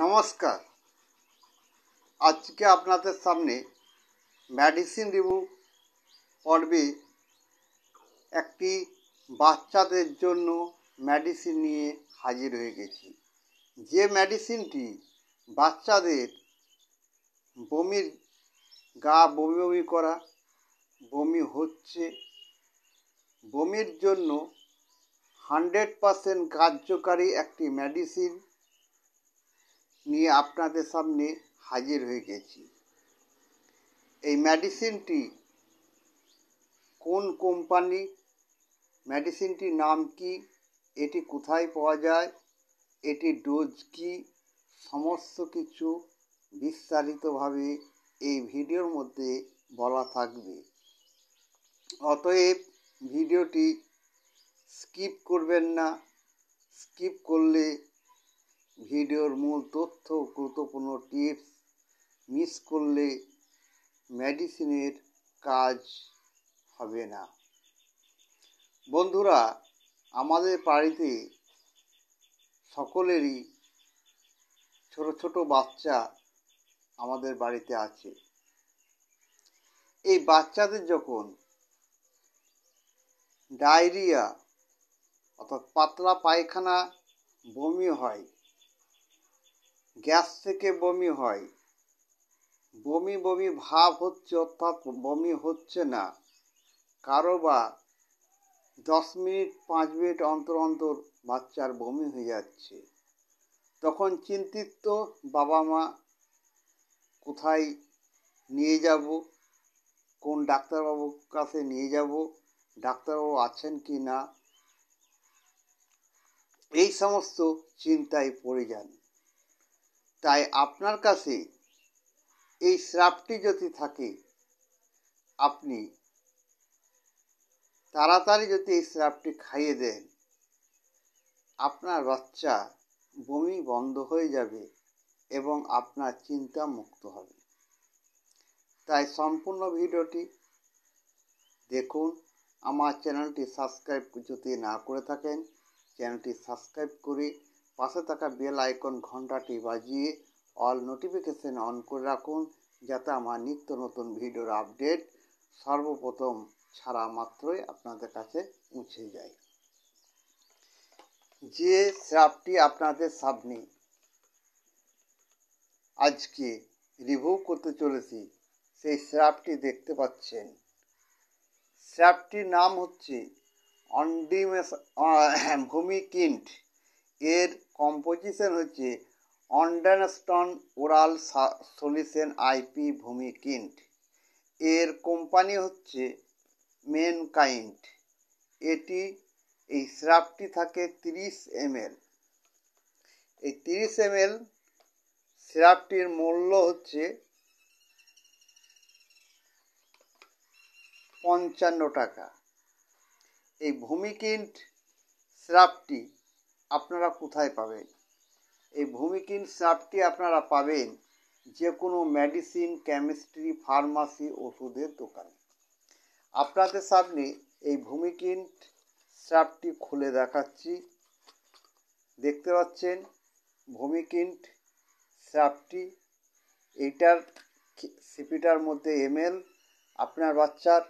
নমস্কার। আজকে আপনাদের সামনে মেডিসিন রিভিউ পর্বে একটি বাচ্চাদের জন্য মেডিসিন নিয়ে হাজির হয়ে গেছি। যে মেডিসিনটি বাচ্চাদের বমির, গা বমি বমি করা, বমি হচ্ছে, বমির জন্য হান্ড্রেড পারসেন্ট কার্যকারী একটি মেডিসিন নিয়ে আপনাদের সামনে হাজির হয়ে গেছি। এই মেডিসিনটি কোন কোম্পানি, মেডিসিনটির নাম কি, এটি কোথায় পাওয়া যায়, এটি ডোজ কি, সমস্ত কিছু বিস্তারিতভাবে এই ভিডিওর মধ্যে বলা থাকবে। অতএব ভিডিওটি স্কিপ করবেন না, স্কিপ করলে ভিডিওর মূল তথ্য গুরুত্বপূর্ণ টিপস মিস করলে মেডিসিনের কাজ হবে না। বন্ধুরা, আমাদের বাড়িতে সকলেরই ছোট ছোট বাচ্চা আমাদের বাড়িতে আছে। এই বাচ্চাদের যখন ডায়রিয়া, অর্থাৎ পাতলা পায়খানা বমি হয় গ্যাস থেকে বমি হয়। বমি বমি ভাব হচ্ছে, অর্থাৎ বমি হচ্ছে না। কারও বা দশ মিনিট, পাঁচ মিনিট অন্তর অন্তর বাচ্চার বমি হয়ে যাচ্ছে। তখন চিন্তিত বাবা মা, কোথায় নিয়ে যাব? কোন ডাক্তারবাবুর কাছে নিয়ে যাব? ডাক্তারবাবু আছেন কি না? এই সমস্ত চিন্তায় পড়ে যান। তাই আপনার কাছে এই স্রাবটি যদি থাকে, আপনি তাড়াতাড়ি যদি এই স্রাবটি খাইয়ে দেন, আপনার বাচ্চা বমি বন্ধ হয়ে যাবে এবং আপনার চিন্তা মুক্ত হবে। তাই সম্পূর্ণ ভিডিওটি দেখুন। আমার চ্যানেলটি সাবস্ক্রাইব যদি না করে থাকেন, চ্যানেলটি সাবস্ক্রাইব করে পাশে থাকা বেল আইকন ঘন্টাটি বাজিয়ে অল নোটিফিকেশন অন করে রাখুন যাতে আমার নিত্য নতুন ভিডিওর আপডেট সর্বপ্রথম ছাড়া মাত্রই আপনাদের কাছে পৌঁছে যায়। যে স্রাবটি আপনাদের সামনে আজকে রিভিউ করতে চলেছি, সেই স্রাবটি দেখতে পাচ্ছেন। স্রাবটির নাম হচ্ছে অন্ডিমেস ভূমিকিন্ট এর কম্পোজিশন হচ্ছে অন্ডানস্টন ওরাল সলিউশন আইপি ভূমিকিন্ট এর কোম্পানি হচ্ছে মেন কাইন্ড এটি এই স্রাবটি থাকে তিরিশ এমএল এই তিরিশ এমএল সিরাপটির মূল্য হচ্ছে পঞ্চান্ন টাকা। এই ভূমিকিন্ট সিরাপটি আপনারা কোথায় পাবেন? এই ভূমিকিন্ট সিরাপটি আপনারা পাবেন যে কোনো মেডিসিন কেমিস্ট্রি ফার্মাসি ওষুধের দোকানে। আপনাদের সামনে এই ভূমিকিন্ট সিরাপটি খুলে দেখাচ্ছি। দেখতে পাচ্ছেন ভূমিকিন্ট সিরাপটি এইটার সিপিটার মধ্যে এমএল আপনার বাচ্চার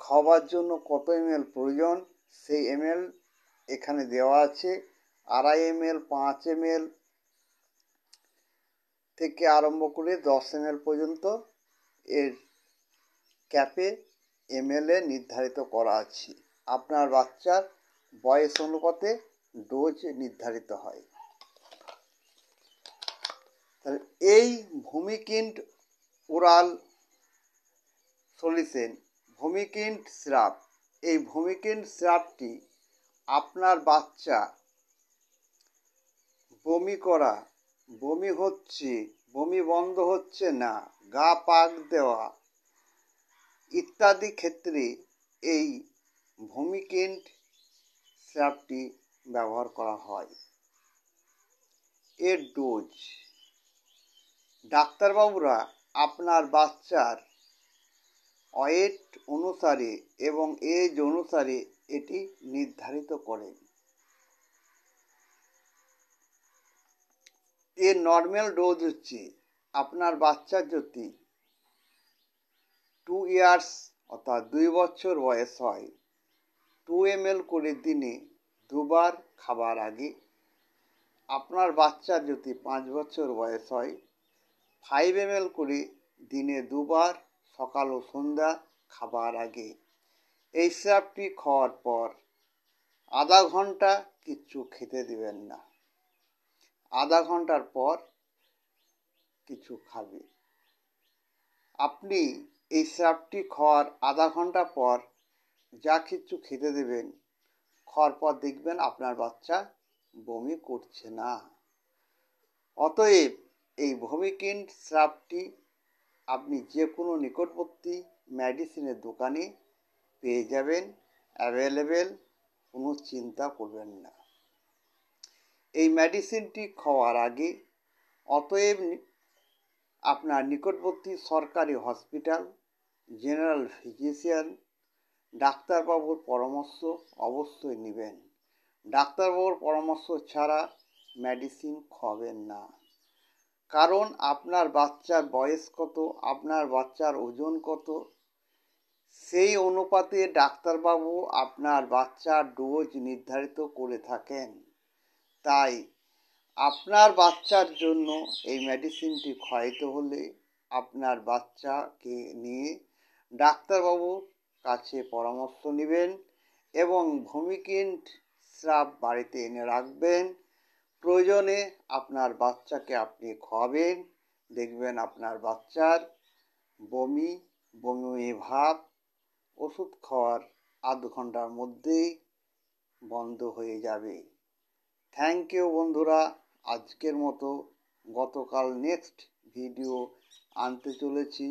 খাওয়ার জন্য কত এমএল প্রয়োজন? সেই এমএল এখানে দেওয়া আছে আড়াই এমএল, পাঁচ এমএল থেকে আরম্ভ করে দশ এমএল পর্যন্ত এর ক্যাপে এমএলএ নির্ধারিত করা আছে। আপনার বাচ্চার বয়স অনুপাতে ডোজ নির্ধারিত হয়। তাহলে এই ভূমিকিন্ট ওরাল সলিউশন ভূমিকিন্ট স্রাব, এই ভূমিকিন্ট স্রাবটি আপনার বাচ্চা, বমি করা, বমি হচ্ছে, বমি বন্ধ হচ্ছে না, গা পাক দেওয়া ইত্যাদি ক্ষেত্রে এই ভূমিকিন্ট স্যাপটি ব্যবহার করা হয়। এর ডোজ। ডাক্তারবাবুরা আপনার বাচ্চার ওয়েট অনুসারে এবং এজ অনুসারে এটি নির্ধারিত করেন। এর নর্মাল ডোজ হচ্ছে আপনার বাচ্চার যদি টু ইয়ার্স অর্থাৎ দুই বছর বয়স হয় টু এম এল করে দিনে দুবার খাবার আগে আপনার বাচ্চার যদি পাঁচ বছর বয়স হয় ফাইভ এম করে দিনে দুবার সকাল ও সন্ধ্যা খাবার আগে এই সিরাপটি খাওয়ার পর আধা ঘণ্টা কিচ্ছু খেতে দিবেন না। আধা ঘণ্টার পর কিছু খাবে। আপনি এই সিরাপটি খাওয়ার আধা ঘণ্টা পর যা কিছু খেতে দেবেন, খাওয়ার পর দেখবেন আপনার বাচ্চা বমি করছে না। অতএব এই ভূমিকিন স্রাবটি আপনি যে কোনো নিকটবর্তী মেডিসিনের দোকানে পেয়ে যাবেন অ্যাভেলেবেল কোনো চিন্তা করবেন না। এই মেডিসিনটি খাওয়ার আগে, অতএব আপনার নিকটবর্তী সরকারি হসপিটাল জেনারেল ফিজিশিয়ান ডাক্তারবাবুর পরামর্শ অবশ্যই নেবেন। ডাক্তারবাবুর পরামর্শ ছাড়া মেডিসিন খাবেন না। কারণ আপনার বাচ্চার বয়স কত, আপনার বাচ্চার ওজন কত সেই অনুপাতে ডাক্তারবাবু আপনার বাচ্চার ডোজ নির্ধারিত করে থাকেন। তাই আপনার বাচ্চার জন্য এই মেডিসিনটি খাওয়াইতে হলে আপনার বাচ্চাকে নিয়ে ডাক্তারবাবুর কাছে পরামর্শ নেবেন এবং ভূমিকিন্ট স্রাব বাড়িতে এনে রাখবেন। প্রয়োজনে আপনার বাচ্চাকে আপনি খাওয়াবেন দেখবেন আপনার বাচ্চার বমি বমি ভাব ওষুধ খাওয়ার আধ ঘণ্টার মধ্যেই বন্ধ হয়ে যাবে। থ্যাংক ইউ বন্ধুরা, আজকের মতো গতকাল নেক্সট ভিডিও আনতে চলেছি।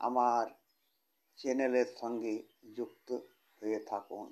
আমার চ্যানেলের সঙ্গে যুক্ত হয়ে থাকুন।